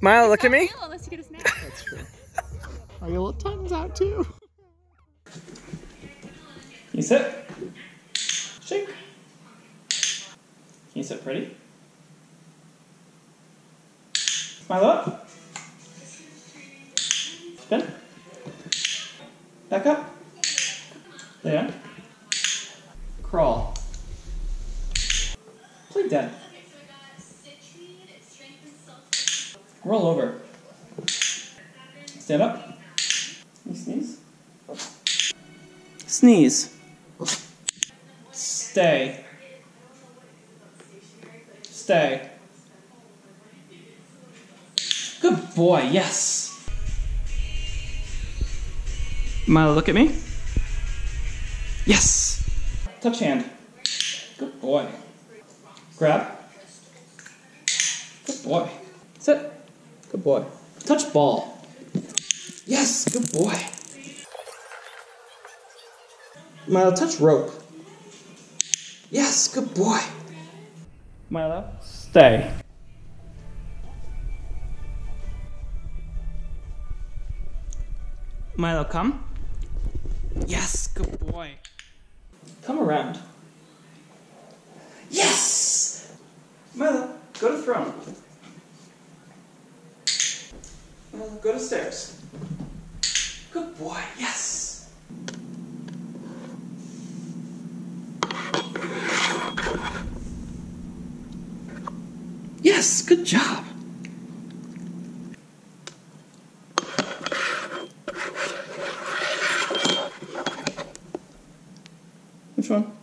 Milo, look at me. Unless you get a snack. That's true. Are your little tongues out too? Can you sit? Shake. Can you sit pretty? Smile up. Spin. Back up. There. Crawl. Play dead. Roll over. Stand up. You sneeze. Sneeze. Stay. Stay. Good boy, yes. Milo, look at me. Yes. Touch hand. Good boy. Grab. Good boy. Sit. Good boy. Touch ball. Yes, good boy. Milo, touch rope. Yes, good boy. Milo, stay. Milo, come. Yes, good boy. Come around. Yes! Milo, go to throne. Go to stairs. Good boy, yes. Yes, good job. Which one?